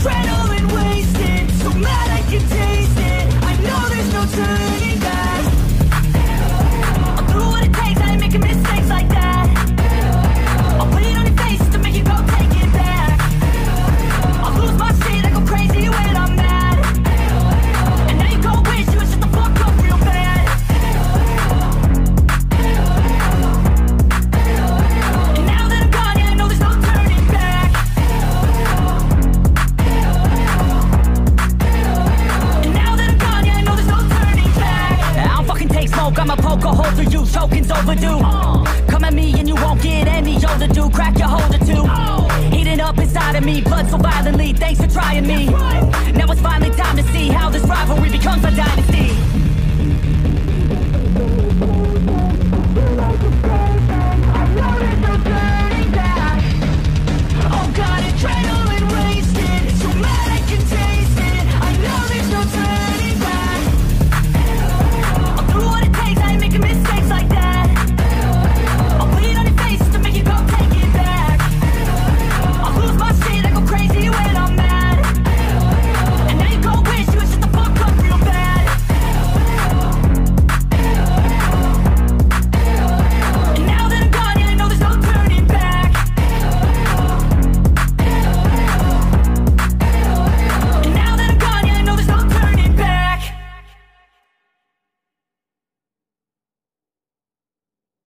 adrenaline wasted. So mad I can taste smoke, I'ma poke a hole through you Choking's overdue. Come at me and you won't get any older, dude. Crack your holder too. Heating up inside of me, blood so violently Thanks for trying me. Now it's finally time to see How this rivalry becomes a dynasty